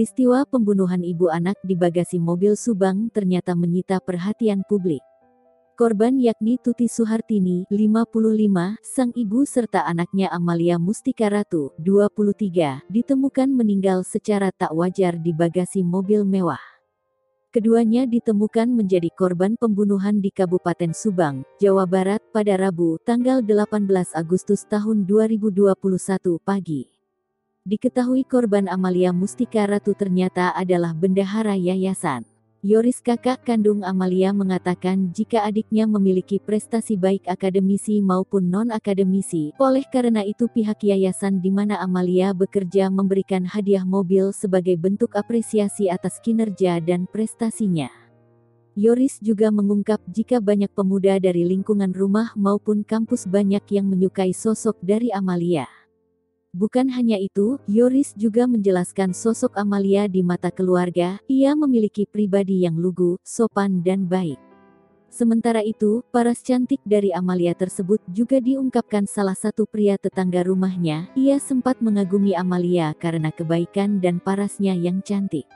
Peristiwa pembunuhan ibu anak di bagasi mobil Subang ternyata menyita perhatian publik. Korban yakni Tuti Suhartini, 55, sang ibu serta anaknya Amalia Mustika Ratu, 23, ditemukan meninggal secara tak wajar di bagasi mobil mewah. Keduanya ditemukan menjadi korban pembunuhan di Kabupaten Subang, Jawa Barat pada Rabu, tanggal 18 Agustus tahun 2021 pagi. Diketahui korban Amalia Mustika Ratu ternyata adalah bendahara yayasan. Yoris kakak kandung Amalia mengatakan jika adiknya memiliki prestasi baik akademisi maupun non-akademisi, oleh karena itu pihak yayasan di mana Amalia bekerja memberikan hadiah mobil sebagai bentuk apresiasi atas kinerja dan prestasinya. Yoris juga mengungkap jika banyak pemuda dari lingkungan rumah maupun kampus banyak yang menyukai sosok dari Amalia. Bukan hanya itu, Yoris juga menjelaskan sosok Amalia di mata keluarga, ia memiliki pribadi yang lugu, sopan dan baik. Sementara itu, paras cantik dari Amalia tersebut juga diungkapkan salah satu pria tetangga rumahnya, ia sempat mengagumi Amalia karena kebaikan dan parasnya yang cantik.